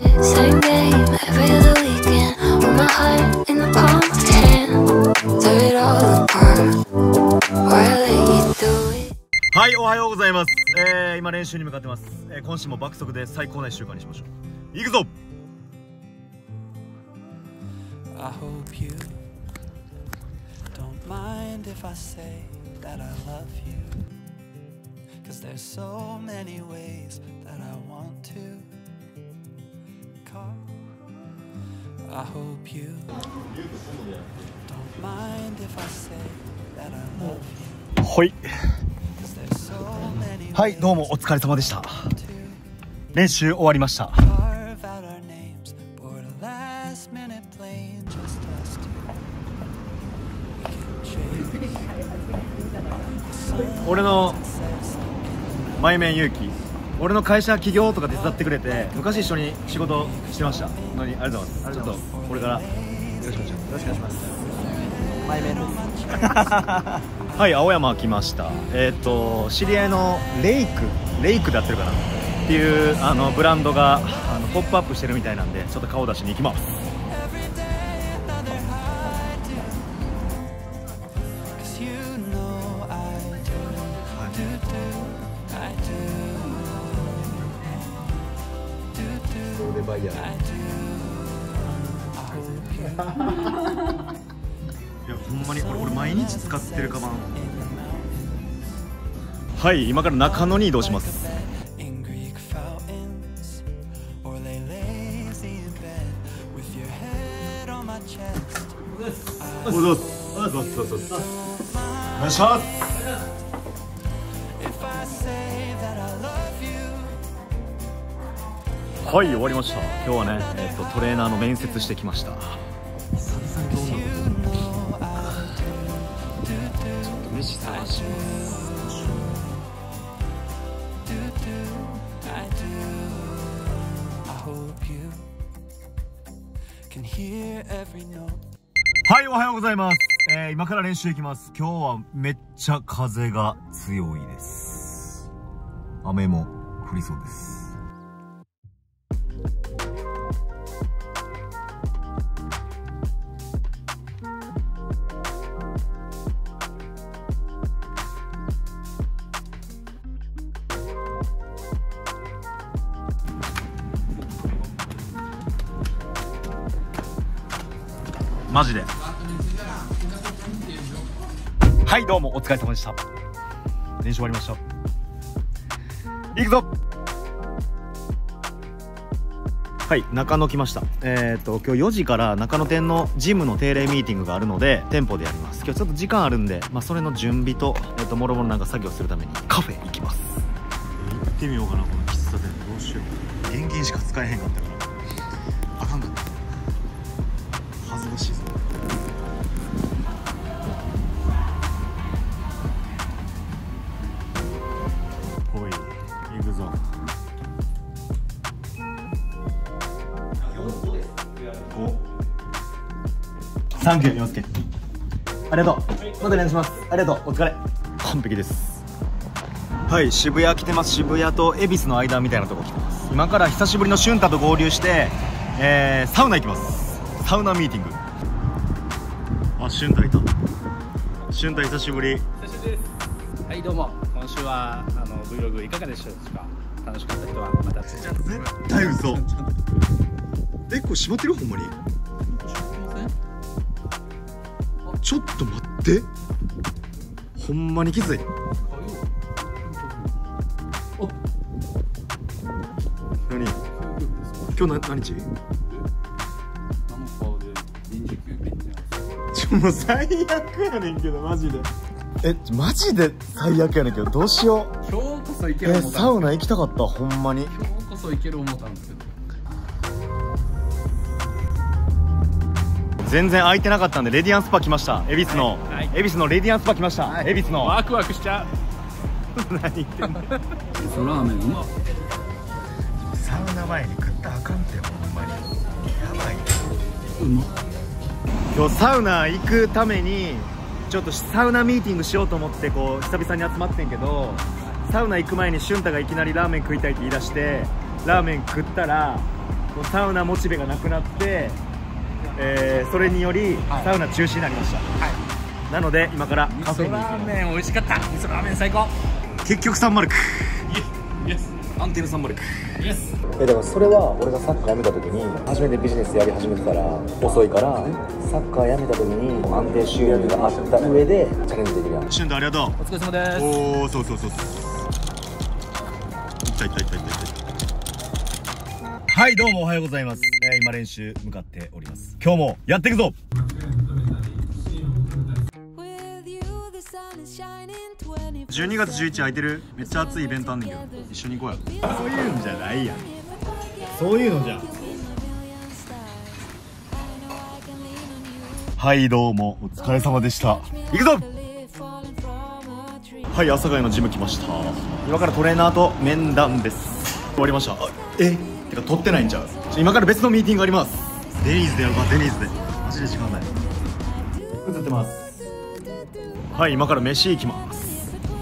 Same game every other weekend. With my heart in the palm of your hand. Tear it all apart. Or I let you do it. はい、おはようございます。えー、今練習に向かってます。えー、今週も爆速で最高な1週間にしましょう。行くぞ I hope you don't mind if I say that I love you. Cause there's so many ways I hope you don't mind if I say that I love you. はい。はい、どうもお疲れ様でした。練習終わりました。俺の前面勇気。俺の会社起業とか手伝ってくれて、昔一緒に仕事してました。何ありがとうございます。ちょっと、これから、よろしくお願いします。よろしくお願いします。前面 はい、青山来ました。えっ、と、知り合いのレイク、レイクでやってるかなっていうあのブランドがあのポップアップしてるみたいなんで、ちょっと顔出しに行きます。い。やほんまにこ俺毎日使ってるカバン。はい今から中野に移動します。ようございます。はい終わりました今日はね、えっとトレーナーの面接してきました you know I do. 飯探し Do, do, I do. I hope you can hear every note. はいおはようございます、えー、今から練習行きます今日はめっちゃ風が強いです雨も降りそうですマジで。はいどうもお疲れ様でした。練習終わりました。行くぞ。はい中野来ました。えっ、と今日4時から中野店のジムの定例ミーティングがあるので店舗でやります。今日ちょっと時間あるんで、まあ、それの準備と,、えー、ともろもろなんか作業するためにカフェ行きます。行ってみようかなこの喫茶店。どうしよう。現金しか使えへんかったから。恥ずかしいぞ。ほい行くぞ。サンキュー洋介ありがとうまたお願いしますありがとうお疲れ完璧ですはい渋谷来てます渋谷と恵比寿の間みたいなとこ来てます今から久しぶりの俊太と合流して、えー、サウナ行きますサウナミーティングあ俊太いた。俊太久しぶり。久しぶりです。はいどうも。今週はあの Vlog いかがでしたでしょうか？楽しかった人はまた絶対嘘。えこれ閉まってる？ほんまに？ちょっと待って。ほんまに気づい何？今日な何日？もう最悪やねんけどマジで。えマジで最悪やねんけどどうしよう。今日こそ行けえる思ったサウナ行きたかった？ほんまに。今日こそ行ける思ったんですけど。全然空いてなかったんでレディアンスパ来ました。恵比寿の、はい。恵比寿のレディアンスパ来ました、恵比寿の。ワクワクしちゃう。何言ってんの？そのラーメンうまサウナ前に食ったらあかんってほんまに。やばい。うま今日サウナ行くためにちょっとサウナミーティングしようと思ってこう久々に集まってんけどサウナ行く前に俊太がいきなりラーメン食いたいって言い出してラーメン食ったらもうサウナモチベがなくなって、えーそれによりはい。サウナ中止になりました、はい。なので今から味カフェに行噌ラーきメン美味しかった。味噌ラーメン最高。結局309イエスアンテル309イエスえだからそれは俺がサッカーやめた時に初めてビジネスやり始めてたら遅いからサッカーやめた時に安定収入があった上でチャレンジできるやん。シュンドありがとう。お疲れ様です。おおそうそうそうそう。いったいったいったいったい。ったはいどうもおはようございます、えー今練習向かっております。今日もやっていくぞ12月11空いてる？めっちゃ熱いイベントあんねんけど。一緒に行こうやそういうんじゃないやん。そういうのじゃん。はいどうも。お疲れ様でした。行くぞ！はい阿佐ヶ谷のジム来ました。今からトレーナーと面談です。終わりました。あえ？てか撮ってないんちゃ今から別のミーティングあります。デニーズでやるか。デニーズで。マジで時間ない。映ってますはい今から飯行きます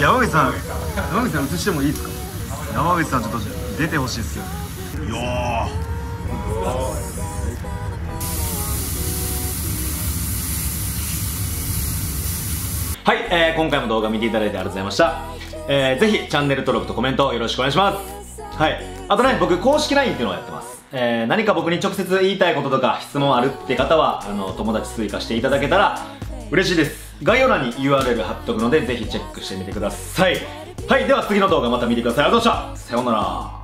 山口さん山口さん映してもいいですか？山口さんちょっと出てほしいですよいやはい、えー今回も動画見ていただいてありがとうございました、えーぜひチャンネル登録とコメントよろしくお願いします。はいあとね僕公式 LINE っていうのをやってます、えー何か僕に直接言いたいこととか質問あるって方はあの友達追加していただけたら嬉しいです。概要欄に URL 貼っとくのでぜひチェックしてみてください。はい。では次の動画また見てください。ありがとうございました。さようなら。